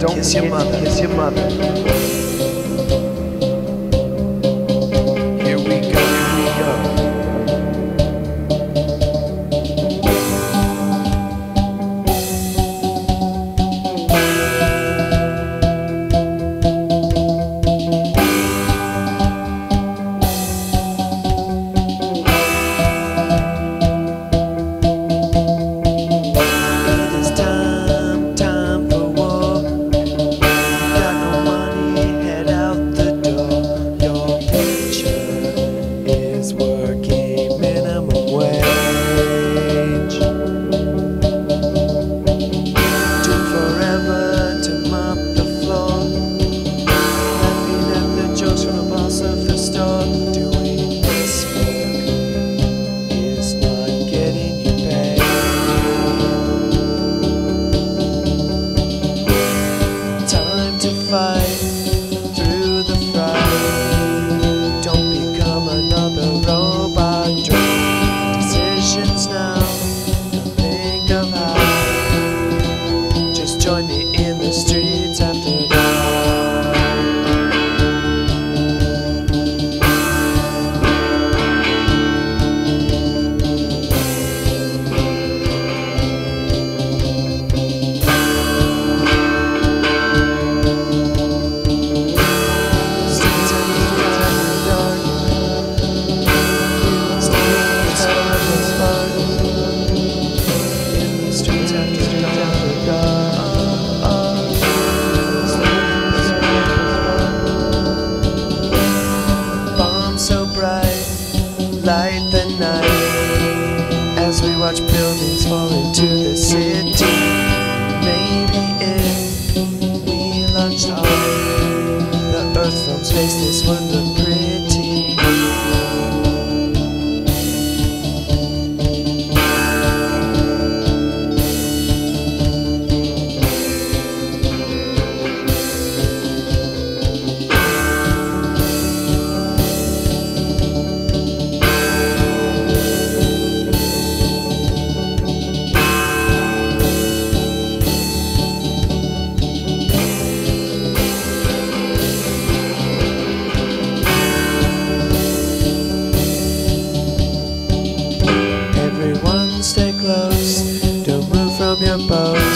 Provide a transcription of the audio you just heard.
don't forget your mother. Watch buildings fall into your boat.